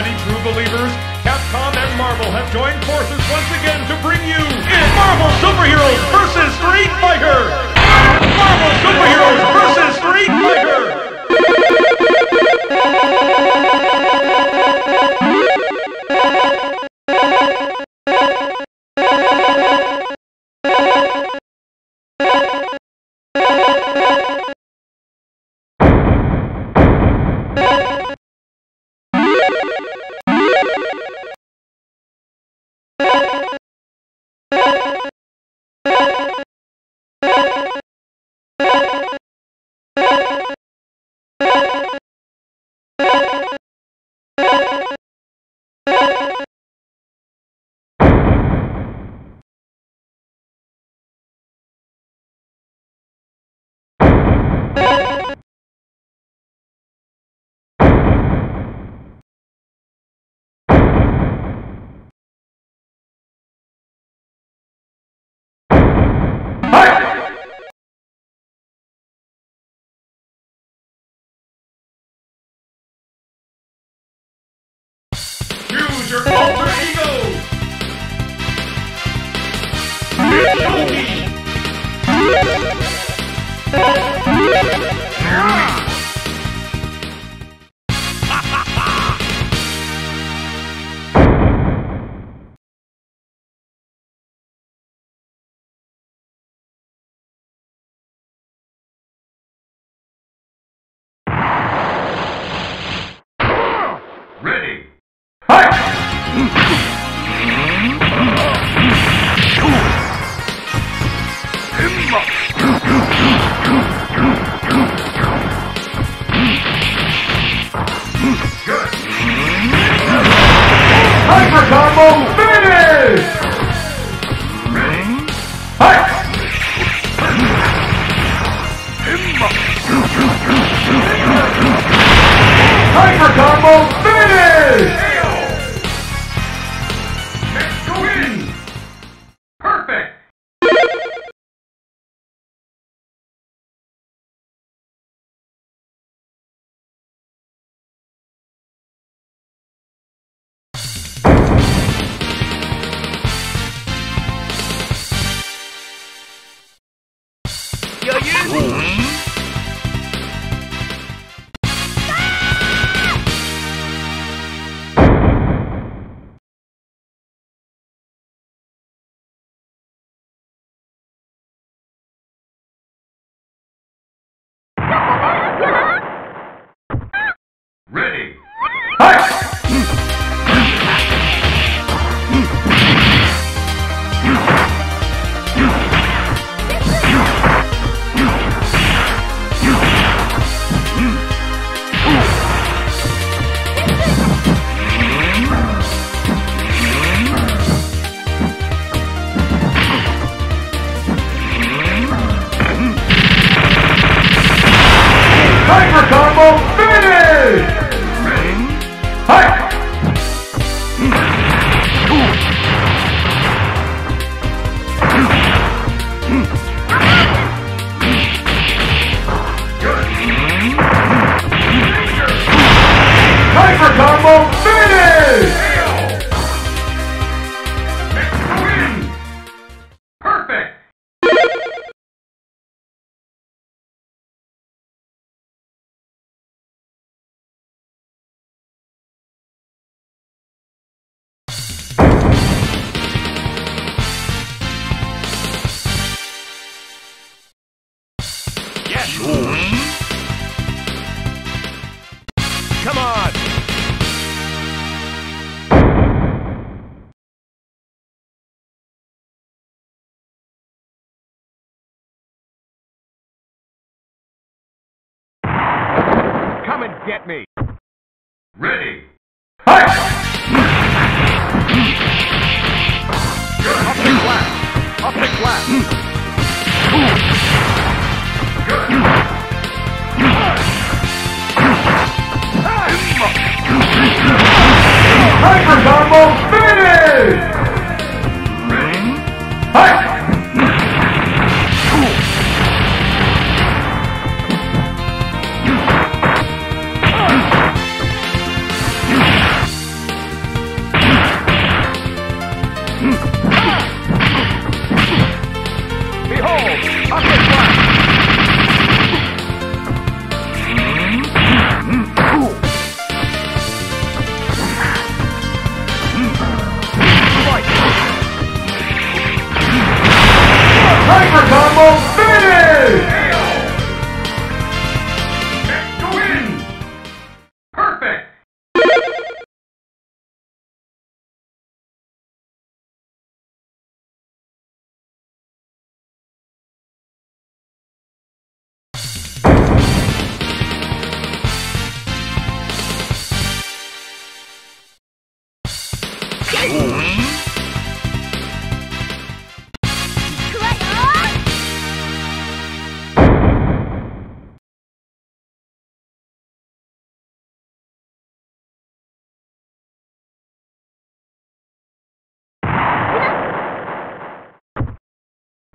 ready, true believers? Capcom and Marvel have joined forces once again to bring you in Marvel Superheroes vs. Street Fighter! Marvel Superheroes Ready! Hyper Hyper combo finish! Win! Perfect! Ready! Hyper Perfect! Yes. Come get me. Ready! Up the glass. Up the glass.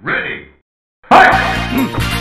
Ready. Fight!